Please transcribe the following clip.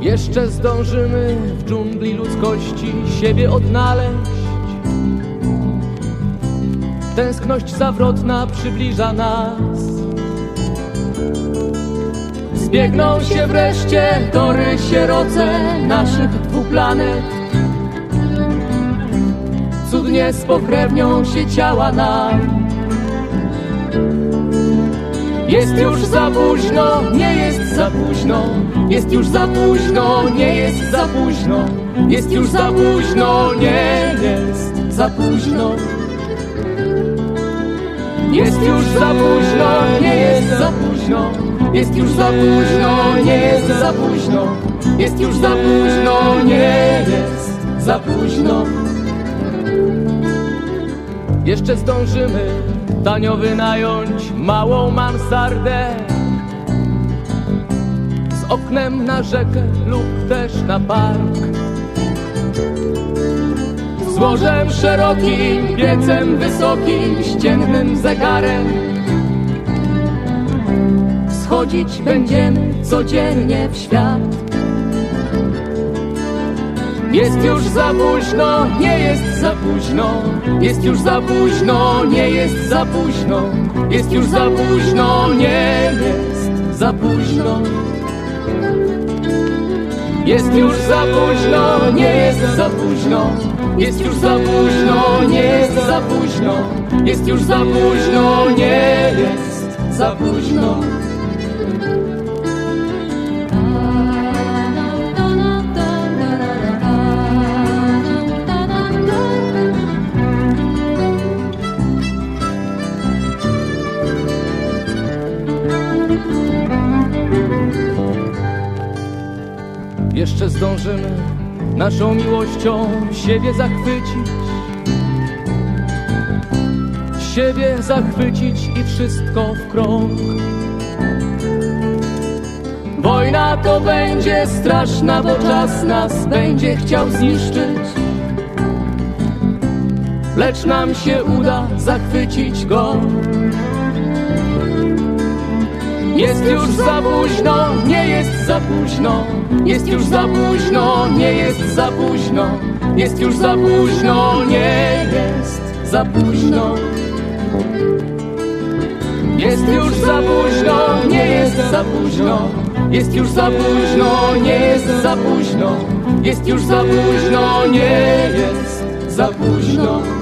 Jeszcze zdążymy w dżungli ludzkości siebie odnaleźć. Tęskność zawrotna przybliża nas. Zbiegną się wreszcie tory sieroce naszych dwóch planet. Cudnie spokrewnią się ciała nam. Jest już za późno, nie jest za późno. Jest już za późno, nie jest za późno. Jest już za późno, nie jest za późno. Jest już za późno, nie jest za późno. Jest już za późno, nie jest za późno. Jest już za późno, nie jest za późno. Jeszcze zdążymy tanio wynająć małą mansardę z oknem na rzekę lub też na park. Z łożem szerokim, piecem wysokim, ściennym zegarem. Schodzić będziemy codziennie w świat. Jest już za późno, nie jest za późno. Jest już za późno, nie jest za późno. Jest już za późno, nie jest za późno. Jest już za późno, nie jest za późno. Jest już za późno, nie jest za późno. Jest już za późno, nie jest za późno. Zdążymy naszą miłością siebie zachwycić. Siebie zachwycić i wszystko w krok. Wojna to będzie straszna, bo czas nas będzie chciał zniszczyć. Lecz nam się uda zachwycić go. Jest już za późno, nie jest za późno. Jest już za późno, nie jest za późno. Jest już za późno, nie jest za późno. Jest już za późno, nie jest za późno. Jest już za późno, nie jest za późno. Jest już za późno, nie jest za późno.